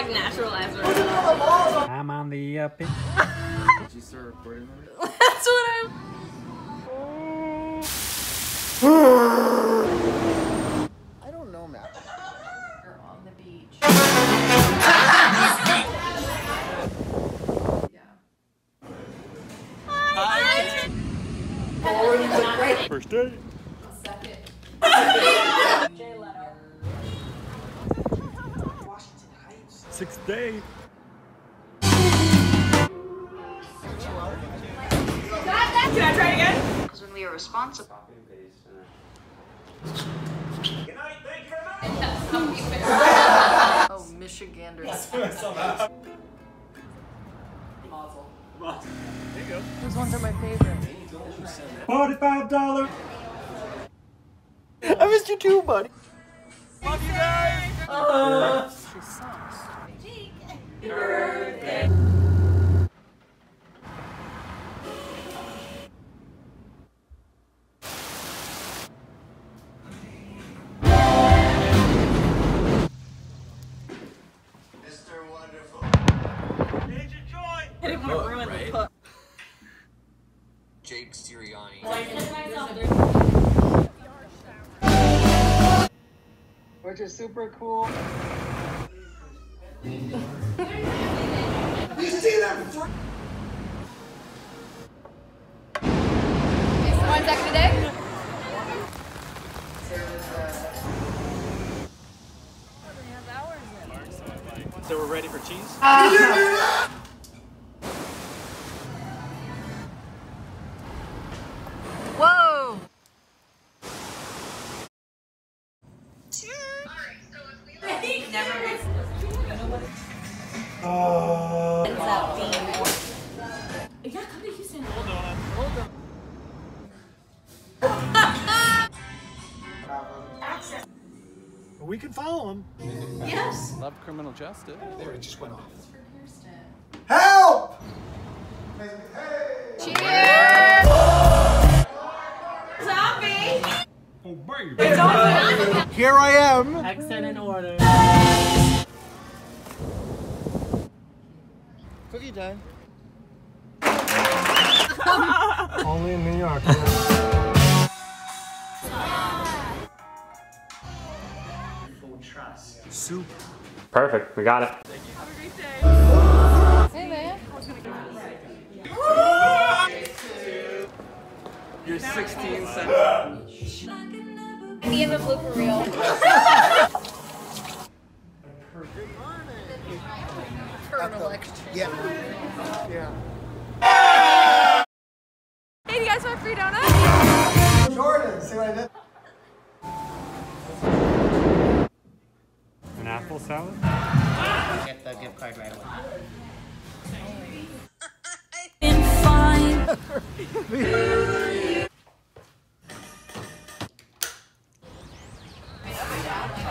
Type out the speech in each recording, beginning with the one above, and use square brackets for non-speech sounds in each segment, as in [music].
Hashtag naturalizer. I'm on the uh, up. Did you start recording already? [laughs] That's what I'm. I don't know, Matt. on the beach. [laughs] First day. Second. [laughs] Sixth day. Can I try again? Because when we are responsible. Oh, Michigander. Those ones are my favorite. Forty-five dollars. I missed you too, buddy. Love She sucks. Mr. Wonderful. I didn't want to ruin. Jake. Which is super cool. You see? One second a? So we're ready for cheese? Whoa! Uh, [laughs] We can follow him. Yes. Love criminal justice. There, it just went off. Help! Cheers! Zombie! Oh baby. Here I am. Accent in order. Cookie time. [laughs] Only in New York. Soup. Perfect. We got it. Hey, man. You're 16 cents. Me and the blue for real. Turtle extra. Yeah. Yeah. Hey, do you guys want free donut? Apple salad. Get the gift card right away.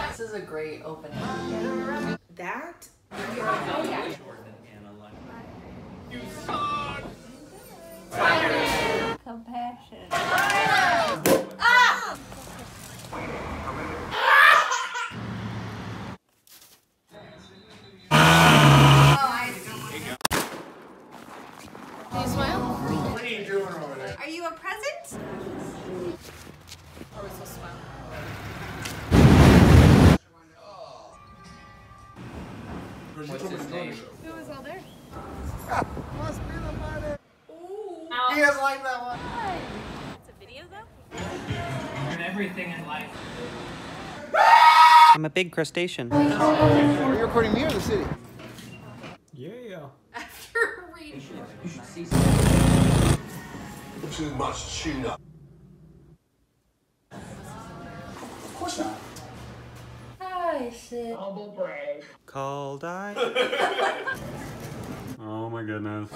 This is a great opening. That? You start compassion. Can you smile? What are you doing over there? Are you a present? Or was this smile? What's his name? Who was all there? [laughs] Must be the money. He doesn't like that one. It's a video though? and everything in life. I'm a big crustacean. Are you recording me or the city? Too much tuna. Of course not. Hi, Sid. Cold eye. [laughs] Oh my goodness.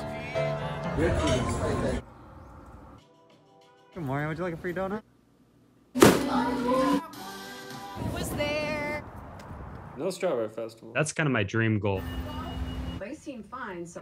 Good morning. Would you like a free donut? Was there? No Strawberry Festival. That's kind of my dream goal. They seem fine, so.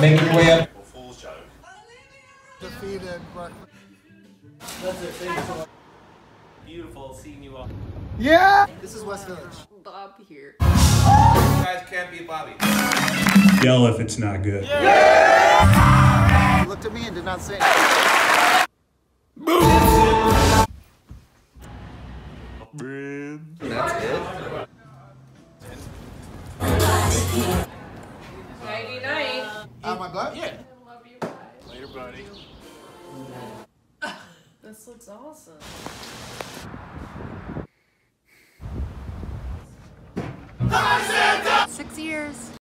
Make your way up. Defeated. But... Beautiful seeing you all. Yeah! This is West Village. Bob here. You guys can't be Bobby. Yell if it's not good. He looked at me and did not say That's buddy. [laughs] This looks awesome. Six years.